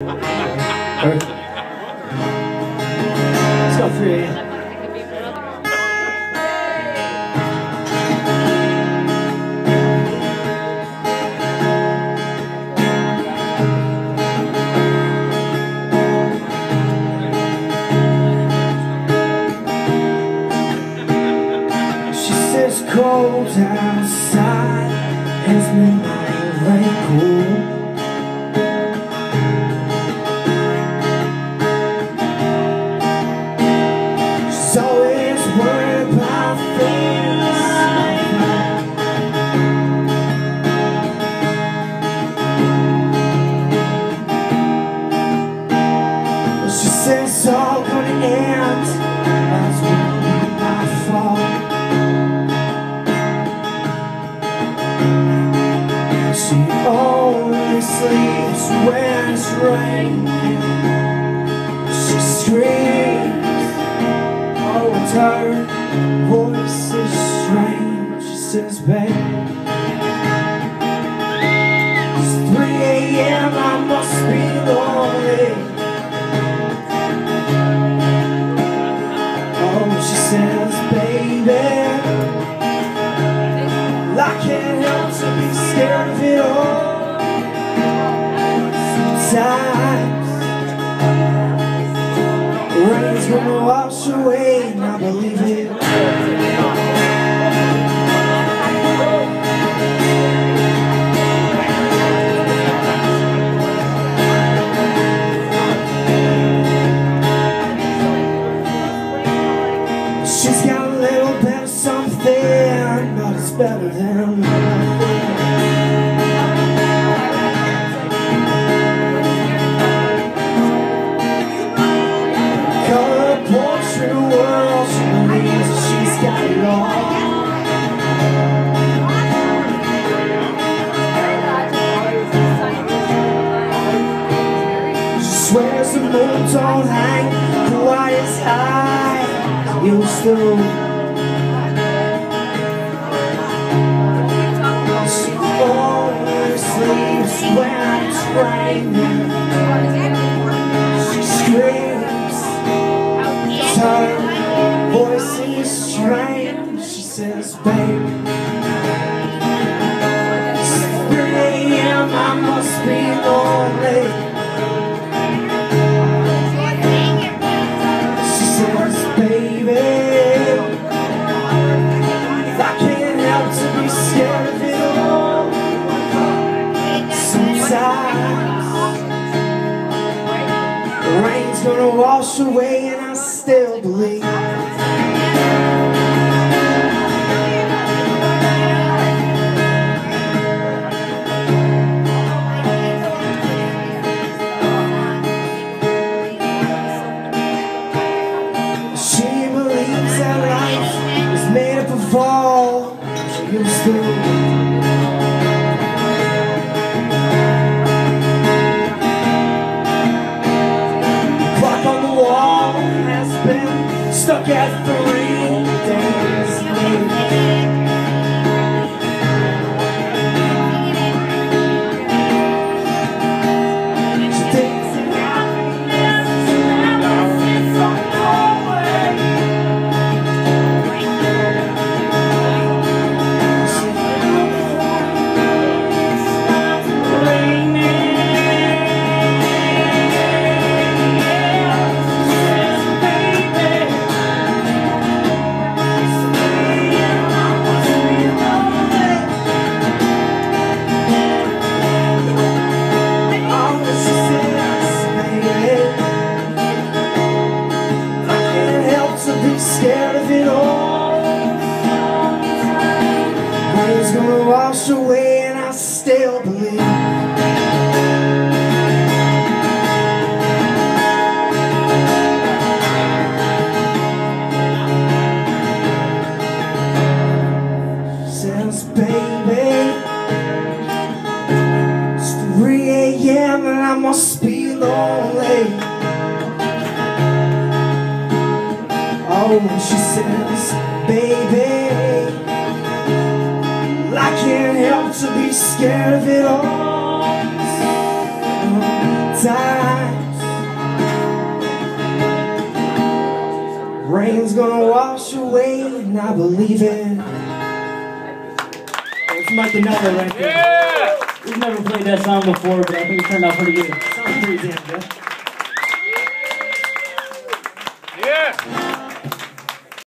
Let's go 3 She says cold outside It's midnight very cool raining She screams Oh, it's her voice is strange. She says, babe It's 3 a.m. I must be lonely Oh, she says, baby I can't help to be scared of it all Sometimes Rain's gonna wash away and I believe it. She's got a little bit of something But it's better than nothing don't hang high as it used to She always sleeps when it's raining The rain's gonna wash away and I still believe She believes that life is made she used to been away, and I still believe. Says, baby. It's 3 a.m. and I must be lonely. Oh, she says, baby, can't help to be scared of it all. times. Rain's gonna wash away, and I believe it. It's Mike Anello right there. We've never played that song before, but I think it turned out pretty good. it Sounds pretty damn good.